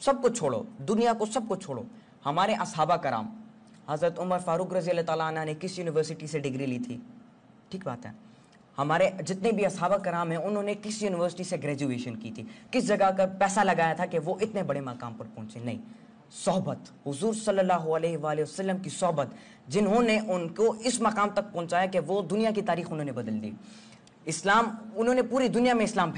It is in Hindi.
सब कुछ छोड़ो, दुनिया को सब कुछ छोड़ो। हमारे असहाबा कराम, हज़रत उमर फारूक रज़ी तला ने किस यूनिवर्सिटी से डिग्री ली थी? ठीक बात है। हमारे जितने भी असहाबा कराम हैं, उन्होंने किस यूनिवर्सिटी से ग्रेजुएशन की थी? किस जगह का पैसा लगाया था कि वो इतने बड़े मकाम पर पहुँचे? नहीं। सोहबत, हुजूर सल्लल्लाहु अलैहि वसल्लम की सोहबत, जिन्होंने उनको इस मकाम तक पहुँचाया कि वो दुनिया की तारीख उन्होंने बदल दी। इस्लाम, उन्होंने पूरी दुनिया में इस्लाम